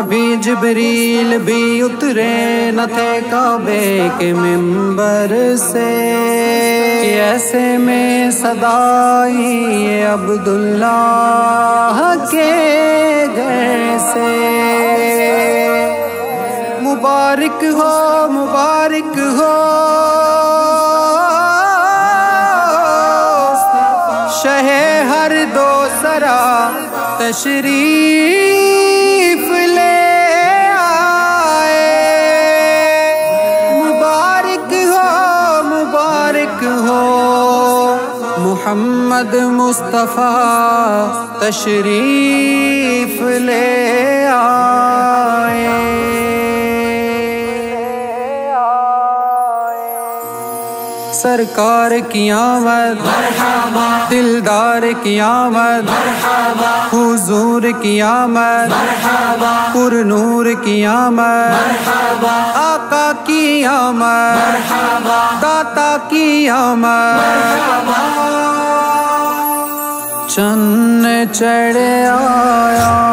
अभी जबरील भी उतरे न थे काबे के मिंबर से। ऐसे में सदाई अब्दुल्ला के घर से मुबारक हो मुबारक हो। शहे हर दो सरा तशरीफ़ मुस्तफ़ा तशरीफ़ ले आए। सरकार की आमद दिलदार की आमद हुजूर की आमद पुरनूर की आमद आका की आमद दाता की आमद। चन्न चढ़े आया।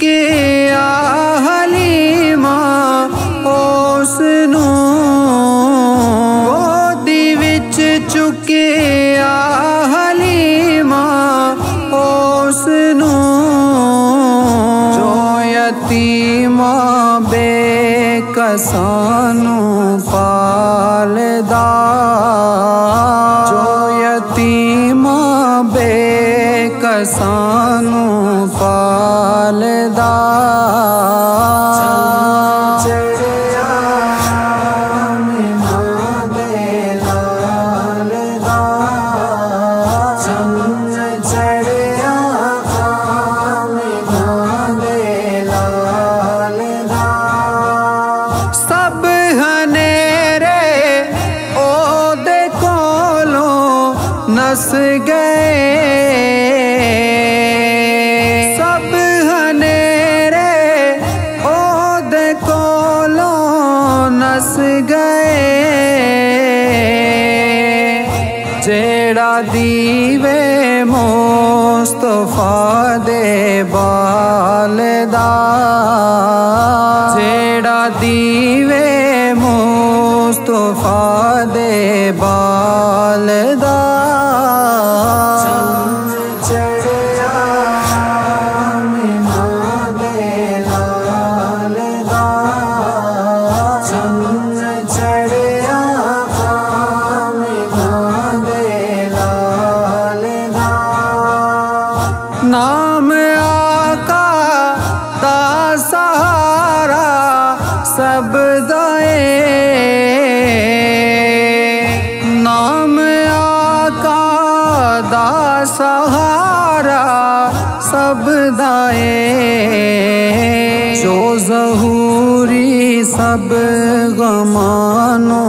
ਕੇ ਚੁੱਕਿਆ ਹਲੀਮਾ ਉਸ ਨੂੰ ਉਹਦੀ ਵਿੱਚ ਚੁੱਕਿਆ ਹਲੀਮਾ ਉਸ ਨੂੰ ਜੋ ਯਤੀਮਾ ਬੇਕਸਾਂ ਨੂੰ ਪਾਲਦਾ। ਜੋ ਯਤੀਮਾ ਬੇਕਸਾਂ दा दीवे मुस्तफ़ा दे बालदा। जेड़ा दीवे मुस्तफ़ा सहारा सब दाए जो जहूरी सब गमानो